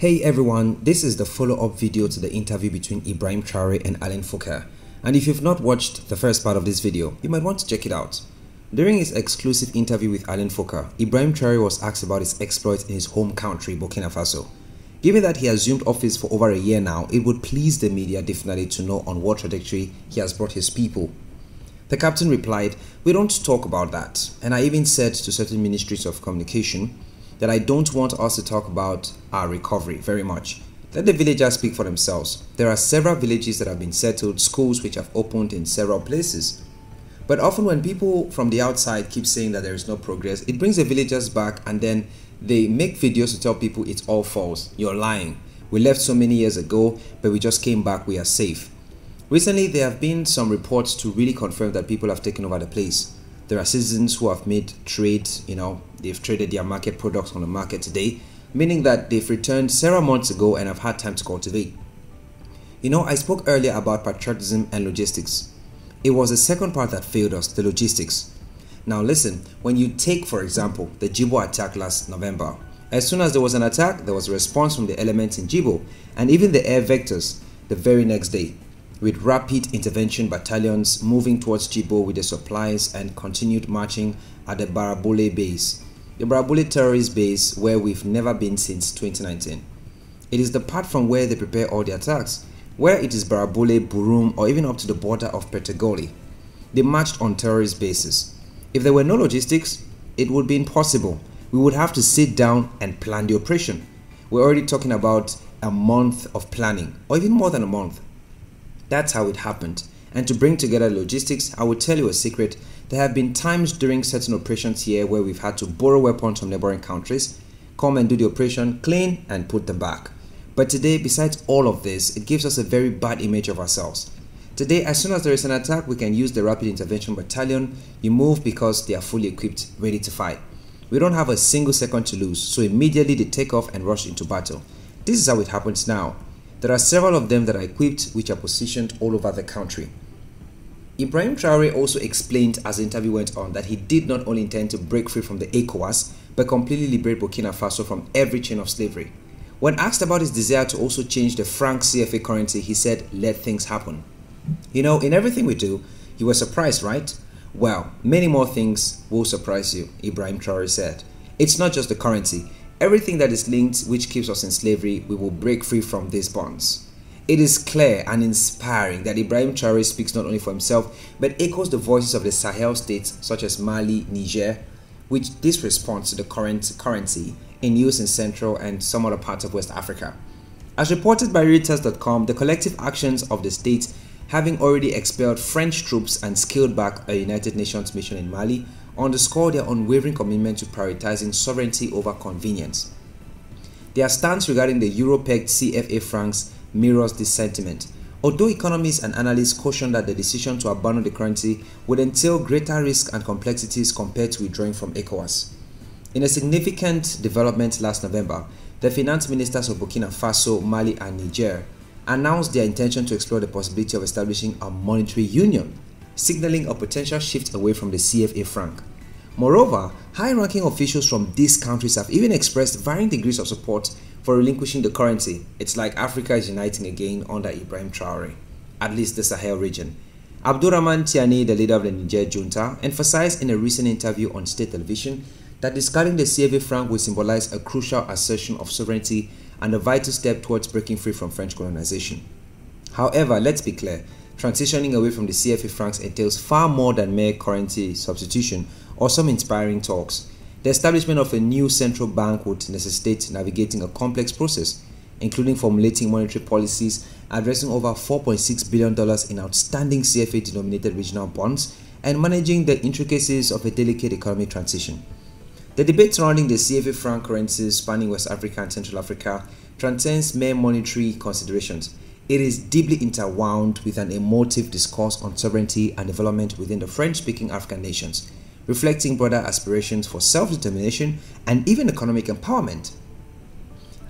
Hey everyone, this is the follow-up video to the interview between Ibrahim Traore and Alain Foka. And if you've not watched the first part of this video, you might want to check it out. During his exclusive interview with Alain Foka, Ibrahim Traore was asked about his exploits in his home country, Burkina Faso. Given that he assumed office for over a year now, it would please the media definitely to know on what trajectory he has brought his people. The captain replied, We don't talk about that. And I even said to certain ministries of communication, that I don't want us to talk about our recovery very much. Let the villagers speak for themselves. There are several villages that have been settled, schools which have opened in several places. But often when people from the outside keep saying that there is no progress, it brings the villagers back and then they make videos to tell people it's all false. You're lying. We left so many years ago, but we just came back. We are safe. Recently, there have been some reports to really confirm that people have taken over the place. There are citizens who have made trade, you know, they've traded their market products on the market today, meaning that they've returned several months ago and have had time to cultivate. You know, I spoke earlier about patriotism and logistics. It was the second part that failed us, the logistics. Now listen, when you take for example the Djibo attack last November, as soon as there was an attack, there was a response from the elements in Djibo and even the air vectors the very next day with rapid intervention battalions moving towards Djibo with the supplies and continued marching at the Baraboulé base, the Baraboulé terrorist base where we've never been since 2019. It is the part from where they prepare all the attacks, where it is Baraboulé, Burum, or even up to the border of Petagoli. They marched on terrorist bases. If there were no logistics, it would be impossible. We would have to sit down and plan the operation. We're already talking about a month of planning, or even more than a month. That's how it happened. And to bring together logistics, I will tell you a secret. There have been times during certain operations here where we've had to borrow weapons from neighboring countries, come and do the operation, clean, and put them back. But today, besides all of this, it gives us a very bad image of ourselves. Today, as soon as there is an attack, we can use the Rapid Intervention Battalion. You move because they are fully equipped, ready to fight. We don't have a single second to lose, so immediately they take off and rush into battle. This is how it happens now. There are several of them that are equipped which are positioned all over the country. Ibrahim Traore also explained as the interview went on that he did not only intend to break free from the ECOWAS but completely liberate Burkina Faso from every chain of slavery. When asked about his desire to also change the franc CFA currency, he said, let things happen. You know, in everything we do, you were surprised, right? Well, many more things will surprise you, Ibrahim Traore said. It's not just the currency, Everything that is linked which keeps us in slavery, we will break free from these bonds. It is clear and inspiring that Ibrahim Traore speaks not only for himself but echoes the voices of the Sahel states such as Mali, Niger, which this responds to the current currency in use in Central and some other parts of West Africa. As reported by Reuters.com, the collective actions of the states having already expelled French troops and scaled back a United Nations mission in Mali underscore their unwavering commitment to prioritizing sovereignty over convenience. Their stance regarding the euro-pegged CFA francs mirrors this sentiment, although economists and analysts caution that the decision to abandon the currency would entail greater risk and complexities compared to withdrawing from ECOWAS. In a significant development last November, the finance ministers of Burkina Faso, Mali, and Niger announced their intention to explore the possibility of establishing a monetary union, signaling a potential shift away from the CFA franc. Moreover, high ranking officials from these countries have even expressed varying degrees of support for relinquishing the currency. It's like Africa is uniting again under Ibrahim Traore, at least the Sahel region. Abdourahamane Tiani, the leader of the Niger junta, emphasized in a recent interview on state television that discarding the CFA franc will symbolize a crucial assertion of sovereignty and a vital step towards breaking free from French colonization. However, let's be clear, transitioning away from the CFA francs entails far more than mere currency substitution or some inspiring talks. The establishment of a new central bank would necessitate navigating a complex process, including formulating monetary policies, addressing over $4.6 billion in outstanding CFA denominated regional bonds, and managing the intricacies of a delicate economic transition. The debate surrounding the CFA franc currencies spanning West Africa and Central Africa transcends mere monetary considerations. It is deeply interwound with an emotive discourse on sovereignty and development within the French speaking African nations reflecting broader aspirations for self-determination and even economic empowerment.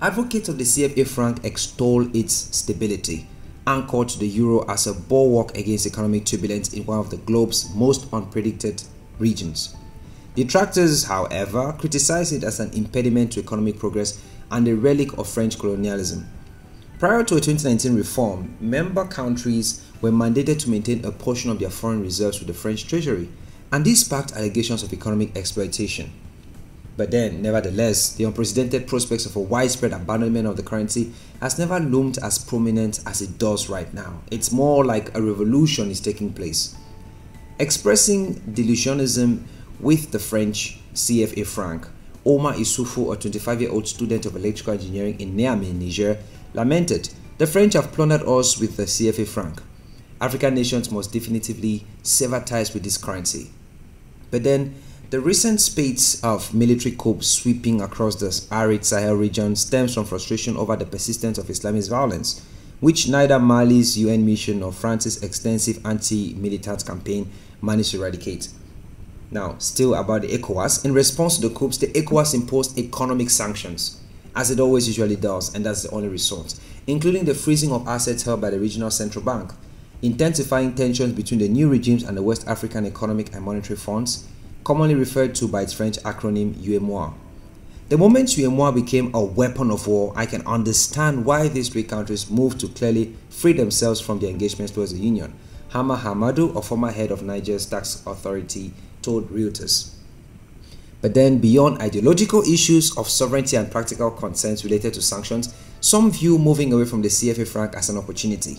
Advocates of the CFA franc extol its stability, anchored to the euro as a bulwark against economic turbulence in one of the globe's most unpredicted regions. Detractors, however, criticize it as an impediment to economic progress and a relic of French colonialism. Prior to a 2019 reform, member countries were mandated to maintain a portion of their foreign reserves with the French treasury, and this sparked allegations of economic exploitation. But then, nevertheless, the unprecedented prospects of a widespread abandonment of the currency has never loomed as prominent as it does right now. It's more like a revolution is taking place. Expressing delusionism with the French CFA franc, Omar Issoufou, a 25 year old student of electrical engineering in Niamey, Niger, lamented The French have plundered us with the CFA franc. African nations must definitively sever ties with this currency. But then, the recent spate of military coups sweeping across the arid Sahel region stems from frustration over the persistence of Islamist violence, which neither Mali's UN mission nor France's extensive anti-militant campaign managed to eradicate. Now, still about the ECOWAS, in response to the coups, the ECOWAS imposed economic sanctions, as it always usually does, and that's the only result, including the freezing of assets held by the regional central bank, intensifying tensions between the new regimes and the West African Economic and Monetary Funds, commonly referred to by its French acronym UEMOA. The moment UEMOA became a weapon of war, I can understand why these three countries moved to clearly free themselves from their engagements towards the Union. Hama Hamadu, a former head of Niger's tax authority, told Reuters. But then, beyond ideological issues of sovereignty and practical concerns related to sanctions, some view moving away from the CFA franc as an opportunity.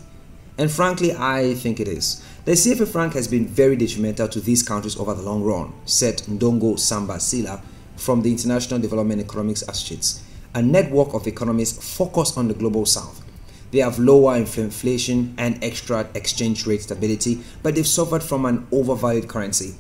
And frankly, I think it is. The CFA franc has been very detrimental to these countries over the long run, said Ndongo Samba Sylla from the International Development Economics Associates, a network of economists focused on the global south. They have lower inflation and extra exchange rate stability, but they've suffered from an overvalued currency.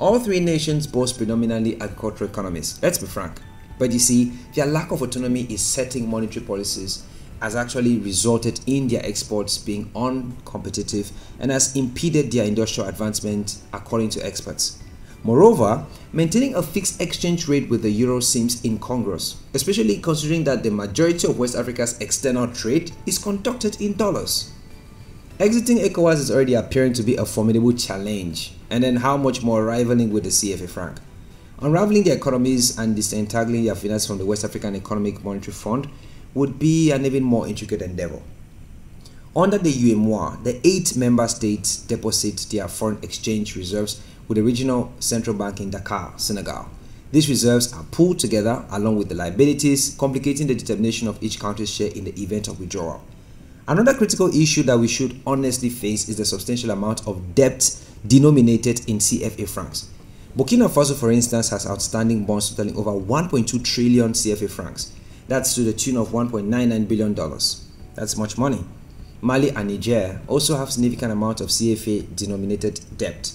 All three nations boast predominantly agricultural economies, let's be frank. But you see, their lack of autonomy is setting monetary policies has actually resulted in their exports being uncompetitive and has impeded their industrial advancement, according to experts. Moreover, maintaining a fixed exchange rate with the euro seems incongruous, especially considering that the majority of West Africa's external trade is conducted in dollars. Exiting ECOWAS is already appearing to be a formidable challenge, and then how much more rivaling with the CFA franc. Unraveling the economies and disentangling their finances from the West African Economic Monetary Fund would be an even more intricate endeavor. Under the UEMOA, the eight member states deposit their foreign exchange reserves with the regional central bank in Dakar, Senegal. These reserves are pooled together along with the liabilities, complicating the determination of each country's share in the event of withdrawal. Another critical issue that we should honestly face is the substantial amount of debt denominated in CFA francs. Burkina Faso, for instance, has outstanding bonds totaling over 1.2 trillion CFA francs. That's to the tune of $1.99 billion. That's much money. Mali and Niger also have significant amount of CFA denominated debt.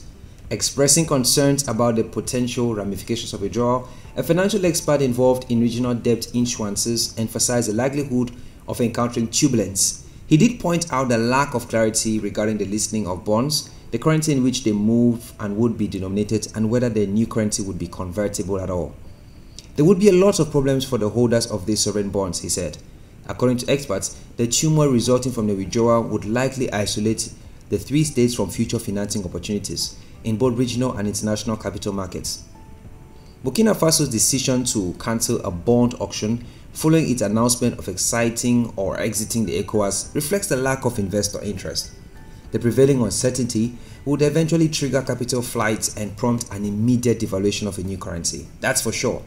Expressing concerns about the potential ramifications of withdrawal, a financial expert involved in regional debt issuances emphasized the likelihood of encountering turbulence. He did point out the lack of clarity regarding the listing of bonds, the currency in which they move and would be denominated, and whether the new currency would be convertible at all. There would be a lot of problems for the holders of these sovereign bonds, he said. According to experts, the turmoil resulting from the withdrawal would likely isolate the three states from future financing opportunities in both regional and international capital markets. Burkina Faso's decision to cancel a bond auction following its announcement of exiting or exiting the ECOWAS reflects the lack of investor interest. The prevailing uncertainty would eventually trigger capital flights and prompt an immediate devaluation of a new currency. That's for sure.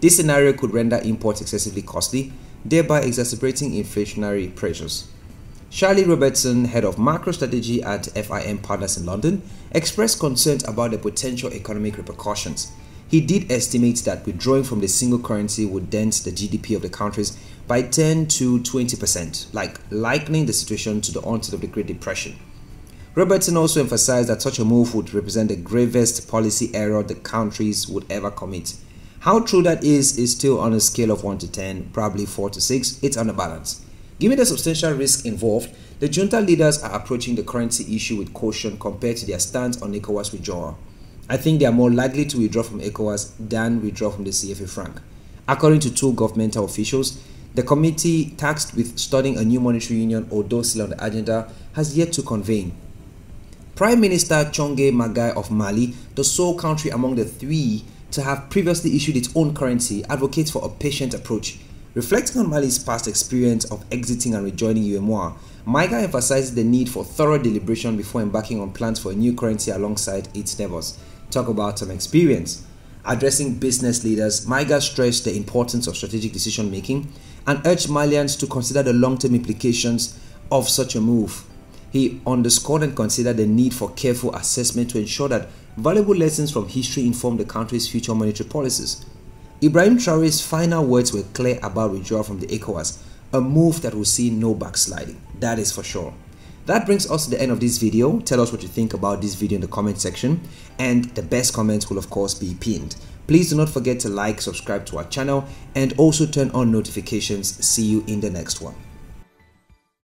This scenario could render imports excessively costly, thereby exacerbating inflationary pressures. Charlie Robertson, head of macro strategy at FIM Partners in London, expressed concerns about the potential economic repercussions. He did estimate that withdrawing from the single currency would dent the GDP of the countries by 10 to 20%, like likening the situation to the onset of the Great Depression. Robertson also emphasized that such a move would represent the gravest policy error the countries would ever commit how true that is is still on a scale of 1 to 10, probably 4 to 6. It's on a balance. Given the substantial risk involved, the junta leaders are approaching the currency issue with caution compared to their stance on ECOWAS withdrawal. I think they are more likely to withdraw from ECOWAS than withdraw from the CFA franc. According to two governmental officials, the committee tasked with studying a new monetary union, although still on the agenda, has yet to convene. Prime Minister Choguel Maïga of Mali, the sole country among the three to have previously issued its own currency advocates for a patient approach Reflecting on Mali's past experience of exiting and rejoining UEMOA, Maïga emphasizes the need for thorough deliberation before embarking on plans for a new currency alongside its neighbors. Talk about some experience. Addressing business leaders, Maïga stressed the importance of strategic decision making and urged Malians to consider the long term implications of such a move. He underscored and considered the need for careful assessment to ensure that valuable lessons from history inform the country's future monetary policies. Ibrahim Traore's final words were clear about withdrawal from the ECOWAS, a move that will see no backsliding, that is for sure. That brings us to the end of this video. Tell us what you think about this video in the comment section and the best comments will of course be pinned. Please do not forget to like, subscribe to our channel and also turn on notifications. See you in the next one.